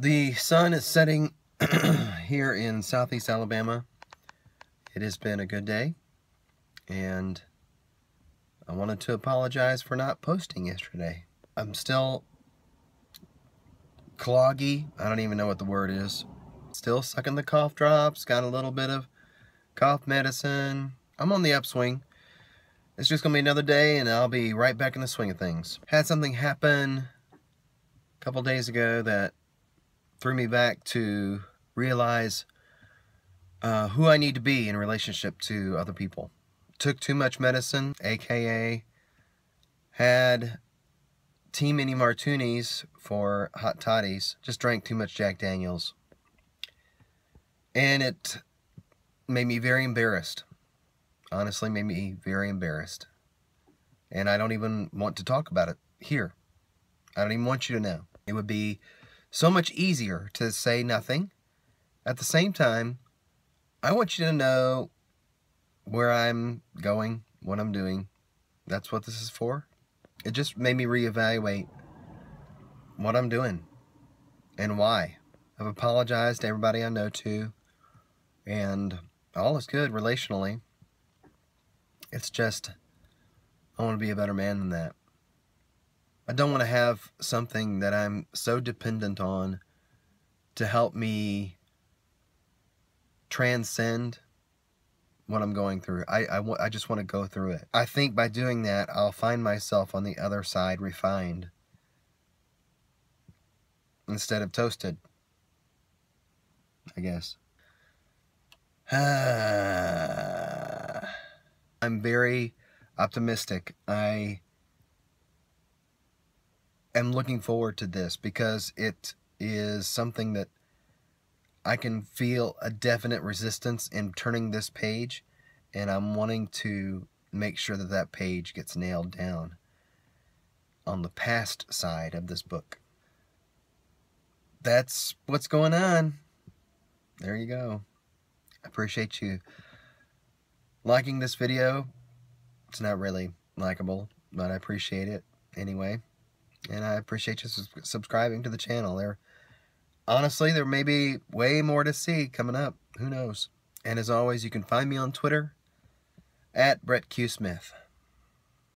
The sun is setting here in southeast Alabama. It has been a good day, and I wanted to apologize for not posting yesterday. I'm still cloggy. I don't even know what the word is. Still sucking the cough drops. Got a little bit of cough medicine. I'm on the upswing. It's just going to be another day, and I'll be right back in the swing of things. Had something happen a couple days ago that threw me back to realize uh, who I need to be in relationship to other people. Took too much medicine, aka had too many martinis for hot toddies. Just drank too much Jack Daniels. And it made me very embarrassed. Honestly, made me very embarrassed. And I don't even want to talk about it here. I don't even want you to know. It would be so much easier to say nothing. At the same time, I want you to know where I'm going, what I'm doing. That's what this is for. It just made me reevaluate what I'm doing and why. I've apologized to everybody I know to, and all is good relationally. It's just, I want to be a better man than that. I don't want to have something that I'm so dependent on to help me transcend what I'm going through. I, I, I just want to go through it. I think by doing that, I'll find myself on the other side refined instead of toasted. I guess. I'm very optimistic. I am looking forward to this because it is something that I can feel a definite resistance in turning this page and I'm wanting to make sure that that page gets nailed down on the past side of this book. That's what's going on. There you go. I appreciate you liking this video. It's not really likable, but I appreciate it anyway. And I appreciate you subscribing to the channel. There, honestly, there may be way more to see coming up. Who knows? And as always, you can find me on Twitter at Brett Q. Smith.